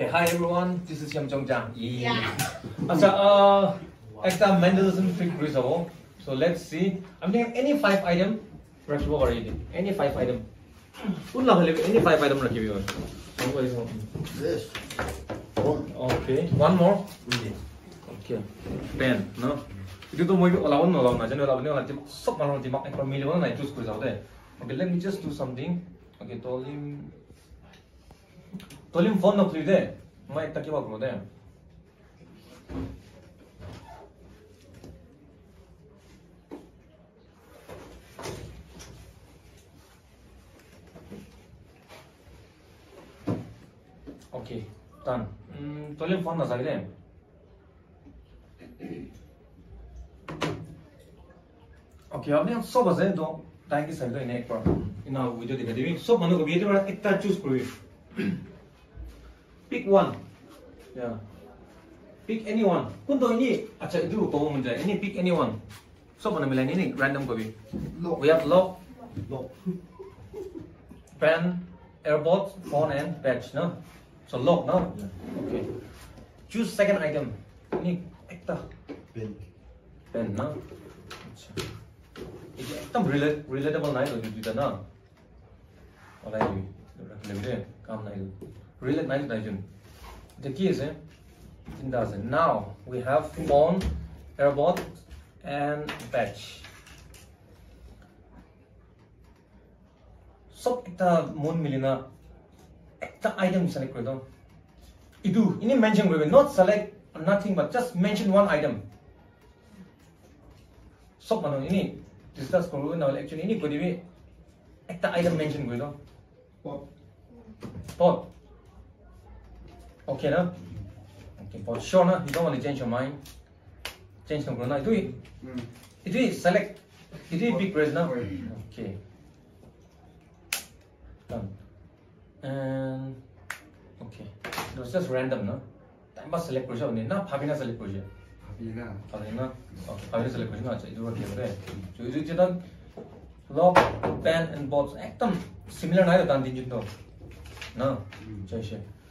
Okay, hi everyone, this is Young Jong Jang. Yeah. so, uh, exam Mendelism trick resolve. So let's see. I'm doing any five item. Rex, what are you doing? Any five item. Any five item रखी हुई This. Yes. Okay. One more. Okay. Ten. No. এইটো তো মই ওলাব নলাব নাজানো ওলাব নে No. দিমাক চব মানুহৰ দিমাক একবাৰ মিলিব নাই চুজ কৰি যাওঁ দেই okay let me just do something okay টলিম 돌림 번호 풀리대 엄마 이따 끼봐 그러대 오케이 일단 음 돌림 번호 사기래 ओके okay, আপনি সব আছে তো টাইম কি সাইড ইনে এক পড়া ইনা ভিডিও দেখে দিবি সব মানুষ ভিডিও একটা চুজ করবি pick one. Ya. Pick anyone. Kunto ini acha itu kau menjadi ini pick anyone. So mana milan ini? Random kau bi we have lock. Lock. Pen airbot, phone and patch no? So lock no? Okay. Choose second item. Ini ekta. Pen. Pen no? Itu ekta relatable naik loh itu kita na oleh ini. Udah lebih deh kam naik really nice dungeon. The key is eh? it doesn't. Now we have phone, robot, and patch. So kita moon milina ekta item select kredo. Ini mention kredo. Not select nothing but just mention one item. So mano ini discuss kredo. Now actually ini kredo ekta item mention kredo. Pot. Pot. Okay now? Okay, for sure now, you don't want to change your mind. Change number now. Do it. Mm. It is select. It is big press now. Okay. Done. And okay. It was just random, no? Time but select pressure only. Now Pavina select pressure. Pavina. Pavina. Okay, Pavina select pressure. No, it was okay. So it is done. Lock, pen and bolts. Actum similar now. Done. Did you know? No. Change.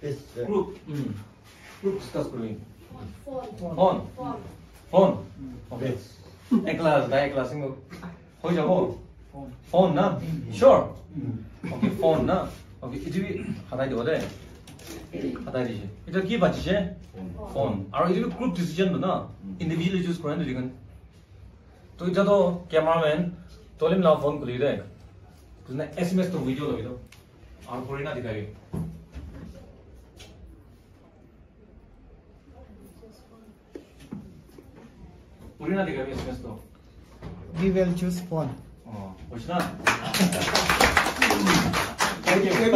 this yeah. group mm. group discuss growing phone phone phone okay a class da class ing ho jabo phone na sure okay phone na okay itibi hatai dewa de hatai de je eta ki bachi je phone aro itibi group decision na individual choose kore na jigan to eta to cameraman tolim la phone kuli de kuzna sms to video lo bido aro kore na dikai Puri natin kami sa mesto. We will choose pawn. Oh, Push na. Thank.